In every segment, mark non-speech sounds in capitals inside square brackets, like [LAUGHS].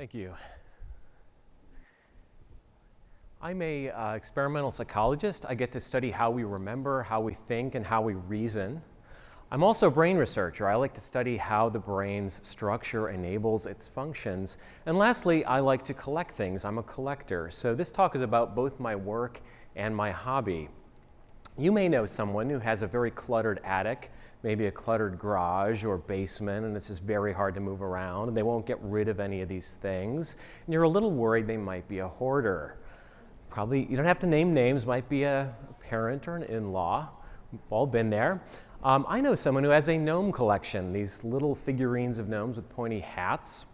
Thank you. I'm a uh, experimental psychologist. I get to study how we remember, how we think, and how we reason. I'm also a brain researcher. I like to study how the brain's structure enables its functions. And lastly, I like to collect things. I'm a collector. So this talk is about both my work and my hobby. You may know someone who has a very cluttered attic maybe a cluttered garage or basement and it's just very hard to move around and they won't get rid of any of these things. And you're a little worried they might be a hoarder. Probably, you don't have to name names, might be a parent or an in law. We've all been there. Um, I know someone who has a gnome collection, these little figurines of gnomes with pointy hats.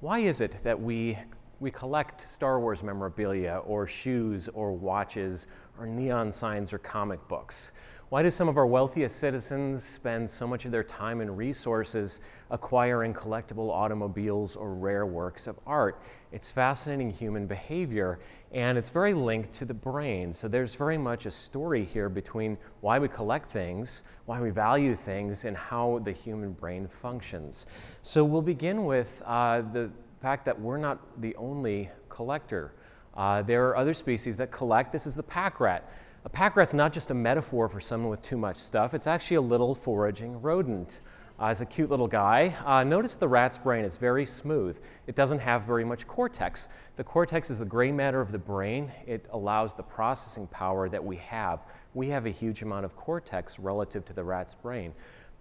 Why is it that we, we collect Star Wars memorabilia or shoes or watches or neon signs or comic books? Why do some of our wealthiest citizens spend so much of their time and resources acquiring collectible automobiles or rare works of art? It's fascinating human behavior, and it's very linked to the brain. So there's very much a story here between why we collect things, why we value things, and how the human brain functions. So we'll begin with uh, the fact that we're not the only collector. Uh, there are other species that collect. This is the pack rat. A pack rat's not just a metaphor for someone with too much stuff, it's actually a little foraging rodent. Uh, a cute little guy. Uh, notice the rat's brain is very smooth. It doesn't have very much cortex. The cortex is the gray matter of the brain. It allows the processing power that we have. We have a huge amount of cortex relative to the rat's brain.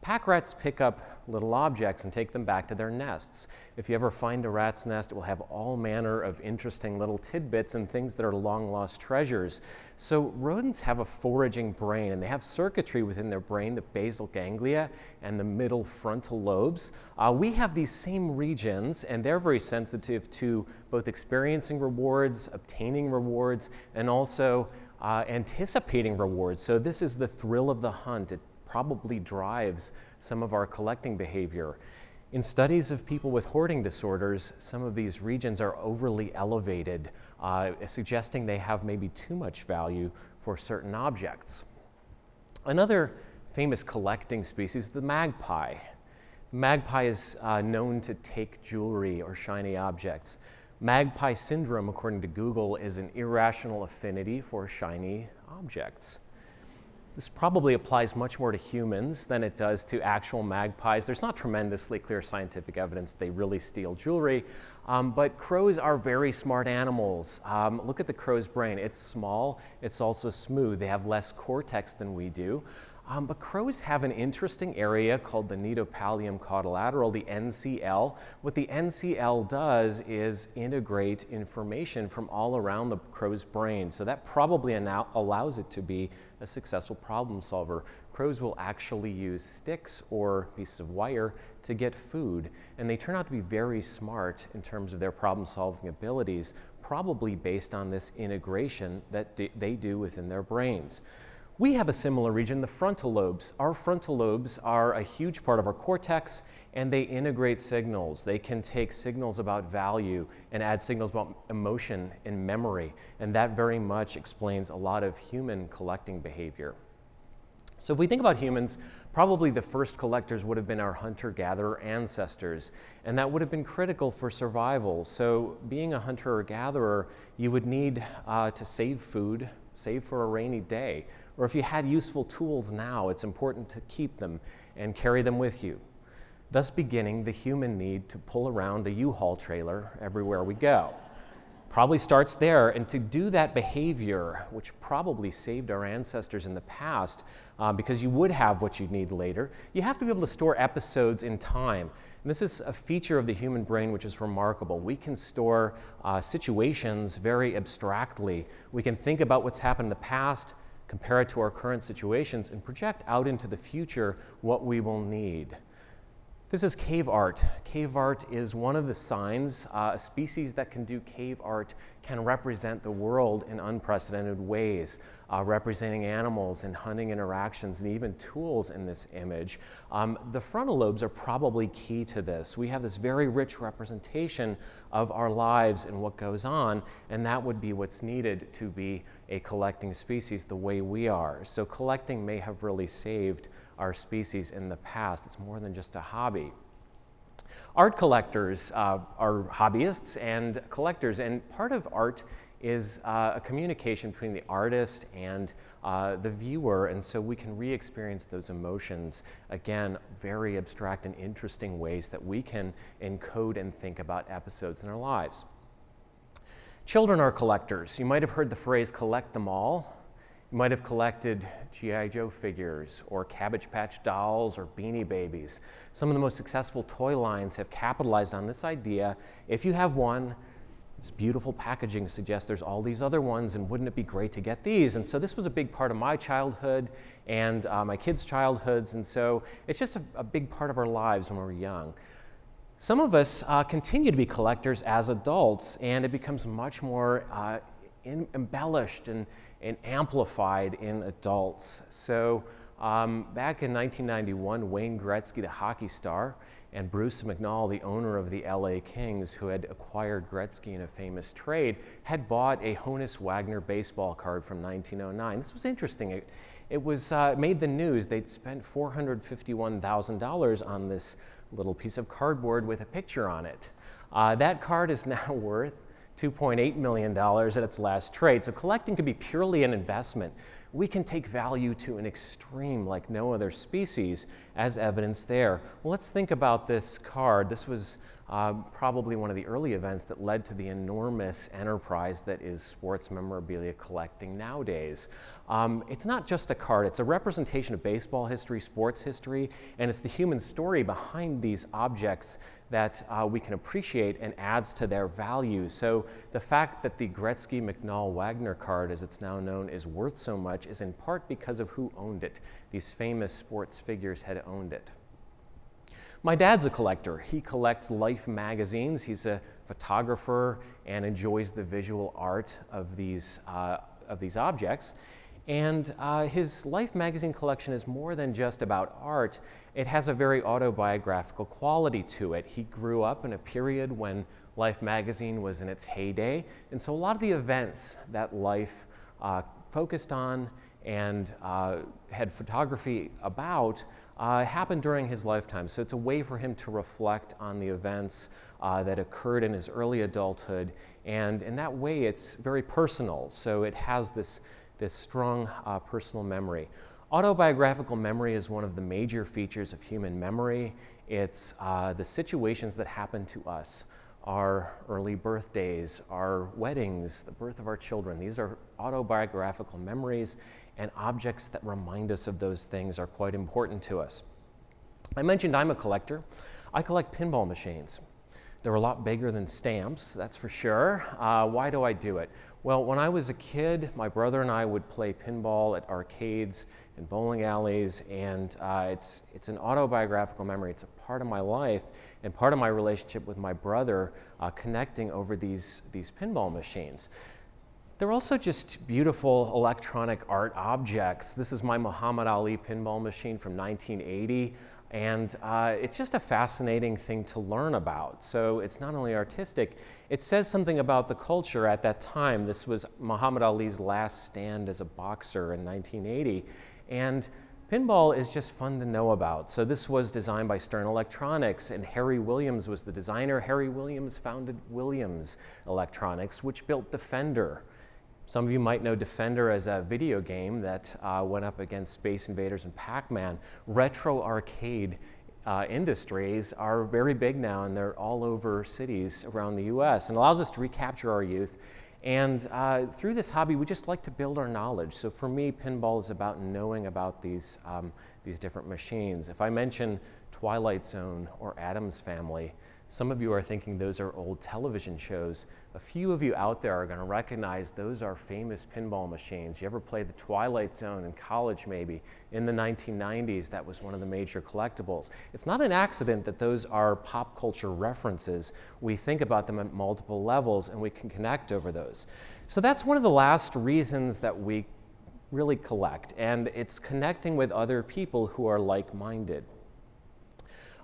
Pack rats pick up little objects and take them back to their nests. If you ever find a rat's nest, it will have all manner of interesting little tidbits and things that are long lost treasures. So, rodents have a foraging brain and they have circuitry within their brain, the basal ganglia and the middle frontal lobes. Uh, we have these same regions and they're very sensitive to both experiencing rewards, obtaining rewards, and also uh, anticipating rewards. So, this is the thrill of the hunt. It probably drives some of our collecting behavior. In studies of people with hoarding disorders, some of these regions are overly elevated, uh, suggesting they have maybe too much value for certain objects. Another famous collecting species, the magpie. Magpie is uh, known to take jewelry or shiny objects. Magpie syndrome, according to Google, is an irrational affinity for shiny objects. This probably applies much more to humans than it does to actual magpies. There's not tremendously clear scientific evidence they really steal jewelry, um, but crows are very smart animals. Um, look at the crow's brain. It's small, it's also smooth. They have less cortex than we do. Um, but crows have an interesting area called the nidopallium caudolaterale, the NCL. What the NCL does is integrate information from all around the crow's brain. So that probably allows it to be a successful problem solver. Crows will actually use sticks or pieces of wire to get food, and they turn out to be very smart in terms of their problem solving abilities, probably based on this integration that they do within their brains. We have a similar region, the frontal lobes. Our frontal lobes are a huge part of our cortex and they integrate signals. They can take signals about value and add signals about emotion and memory, and that very much explains a lot of human collecting behavior. So, if we think about humans, probably the first collectors would have been our hunter gatherer ancestors, and that would have been critical for survival. So, being a hunter or gatherer, you would need uh, to save food, save for a rainy day. Or if you had useful tools now, it's important to keep them and carry them with you. Thus, beginning the human need to pull around a U Haul trailer everywhere we go. Probably starts there, and to do that behavior, which probably saved our ancestors in the past, uh, because you would have what you need later, you have to be able to store episodes in time. And this is a feature of the human brain which is remarkable. We can store uh, situations very abstractly. We can think about what's happened in the past, compare it to our current situations, and project out into the future what we will need. This is cave art. Cave art is one of the signs, uh, a species that can do cave art can represent the world in unprecedented ways, uh, representing animals and hunting interactions and even tools in this image. Um, the frontal lobes are probably key to this. We have this very rich representation of our lives and what goes on, and that would be what's needed to be a collecting species the way we are. So collecting may have really saved our species in the past. It's more than just a hobby. Art collectors uh, are hobbyists and collectors, and part of art is uh, a communication between the artist and uh, the viewer, and so we can re experience those emotions, again, very abstract and interesting ways that we can encode and think about episodes in our lives. Children are collectors. You might have heard the phrase collect them all. You might have collected G.I. Joe figures or Cabbage Patch dolls or Beanie Babies. Some of the most successful toy lines have capitalized on this idea. If you have one, this beautiful packaging suggests there's all these other ones, and wouldn't it be great to get these? And so this was a big part of my childhood and uh, my kids' childhoods, and so it's just a, a, big part of our lives when we were young. Some of us uh, continue to be collectors as adults, and it becomes much more uh, in, embellished and and amplified in adults. So um, back in 1991, Wayne Gretzky, the hockey star, and Bruce McNall, the owner of the LA Kings, who had acquired Gretzky in a famous trade, had bought a Honus Wagner baseball card from 1909. This was interesting. It, it was uh, made the news. They'd spent $451,000 on this little piece of cardboard with a picture on it. Uh, that card is [LAUGHS] now worth $2.8 million at its last trade. So collecting could be purely an investment. We can take value to an extreme like no other species, as evidenced there. Well, let's think about this card. This was uh, probably one of the early events that led to the enormous enterprise that is sports memorabilia collecting nowadays. Um, it's not just a card, it's a representation of baseball history, sports history, and it's the human story behind these objects that uh, we can appreciate and adds to their value. So the fact that the Gretzky McNall Wagner card, as it's now known, is worth so much is in part because of who owned it. These famous sports figures had owned it. My dad's a collector. He collects Life magazines. He's a photographer and enjoys the visual art of these, uh, of these objects. And uh, his Life magazine collection is more than just about art. It has a very autobiographical quality to it. He grew up in a period when Life magazine was in its heyday, and so a lot of the events that Life uh, focused on and uh, had photography about uh, happened during his lifetime. So it's a way for him to reflect on the events uh, that occurred in his early adulthood. And in that way, it's very personal. So it has this this strong uh, personal memory. Autobiographical memory is one of the major features of human memory. It's uh, the situations that happen to us, our early birthdays, our weddings, the birth of our children. These are autobiographical memories, and objects that remind us of those things are quite important to us. I mentioned I'm a collector. I collect pinball machines. They're a lot bigger than stamps, that's for sure. Uh, why do I do it? Well, when I was a kid, my brother and I would play pinball at arcades and bowling alleys, and uh, it's, it's an autobiographical memory. It's a part of my life and part of my relationship with my brother uh, connecting over these, these pinball machines. They're also just beautiful electronic art objects. This is my Muhammad Ali pinball machine from 1980. And uh, it's just a fascinating thing to learn about. So it's not only artistic, it says something about the culture at that time. This was Muhammad Ali's last stand as a boxer in 1980. And pinball is just fun to know about. So this was designed by Stern Electronics, and Harry Williams was the designer. Harry Williams founded Williams Electronics, which built Defender. Some of you might know Defender as a video game that uh, went up against Space Invaders and Pac-Man. Retro arcade uh, industries are very big now and they're all over cities around the US and allows us to recapture our youth. And uh, through this hobby, we just like to build our knowledge. So for me, pinball is about knowing about these, um, these different machines. If I mention Twilight Zone or Addams Family, Some of you are thinking those are old television shows. A few of you out there are going to recognize those are famous pinball machines. You ever play the Twilight Zone in college, maybe? In the 1990s, that was one of the major collectibles. It's not an accident that those are pop culture references. We think about them at multiple levels and we can connect over those. So that's one of the last reasons that we really collect, and it's connecting with other people who are like minded.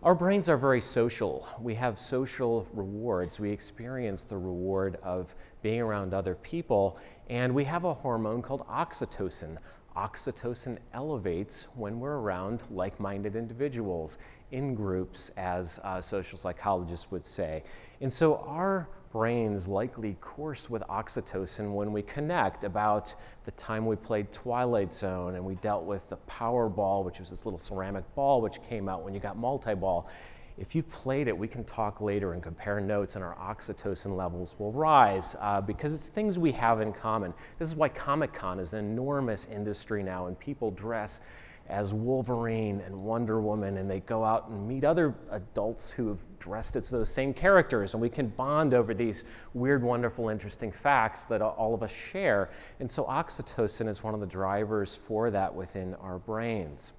Our brains are very social. We have social rewards. We experience the reward of being around other people, and we have a hormone called oxytocin. Oxytocin elevates when we're around like minded individuals in groups, as uh, social psychologists would say. And so our brains likely course with oxytocin when we connect about the time we played Twilight Zone and we dealt with the Powerball, which was this little ceramic ball which came out when you got multi-ball. If you've played it, we can talk later and compare notes, and our oxytocin levels will rise uh, because it's things we have in common. This is why Comic Con is an enormous industry now, and people dress as Wolverine and Wonder Woman, and they go out and meet other adults who have dressed as those same characters, and we can bond over these weird, wonderful, interesting facts that all of us share. And so, oxytocin is one of the drivers for that within our brains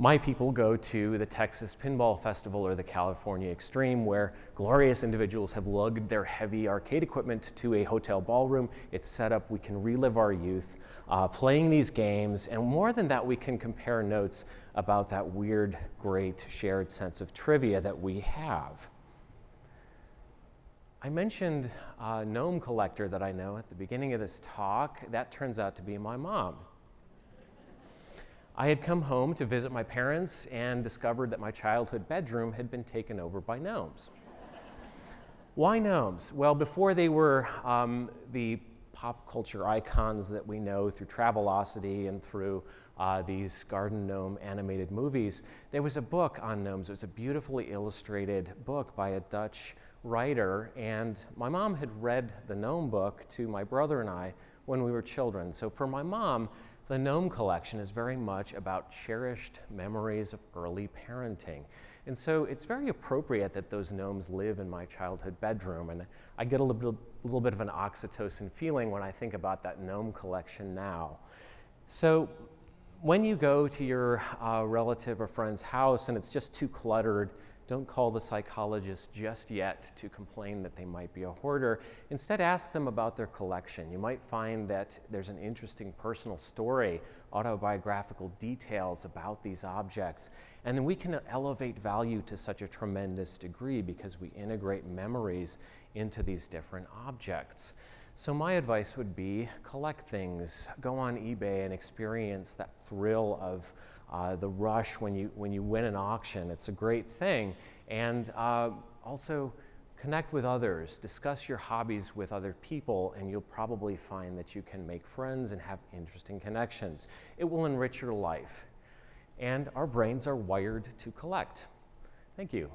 my people go to the Texas Pinball Festival or the California Extreme, where glorious individuals have lugged their heavy arcade equipment to a hotel ballroom. It's set up, we can relive our youth uh, playing these games, and more than that, we can compare notes about that weird, great shared sense of trivia that we have. I mentioned a gnome collector that I know at the beginning of this talk. That turns out to be my mom. I had come home to visit my parents and discovered that my childhood bedroom had been taken over by gnomes. Why gnomes? Well, before they were um, the pop culture icons that we know through Travelocity and through uh, these garden gnome animated movies, there was a book on gnomes. It was a beautifully illustrated book by a Dutch writer, and my mom had read the gnome book to my brother and I when we were children. So for my mom, the Gnome Collection is very much about cherished memories of early parenting. And so it's very appropriate that those gnomes live in my childhood bedroom. And I get a little, bit, little bit of an oxytocin feeling when I think about that gnome collection now. So when you go to your uh, relative or friend's house and it's just too cluttered, don't call the psychologist just yet to complain that they might be a hoarder. Instead, ask them about their collection. You might find that there's an interesting personal story, autobiographical details about these objects. And then we can elevate value to such a tremendous degree because we integrate memories into these different objects. So my advice would be collect things, go on eBay and experience that thrill of uh, the rush when you, when you win an auction. It's a great thing. And uh, also connect with others, discuss your hobbies with other people, and you'll probably find that you can make friends and have interesting connections. It will enrich your life. And our brains are wired to collect. Thank you.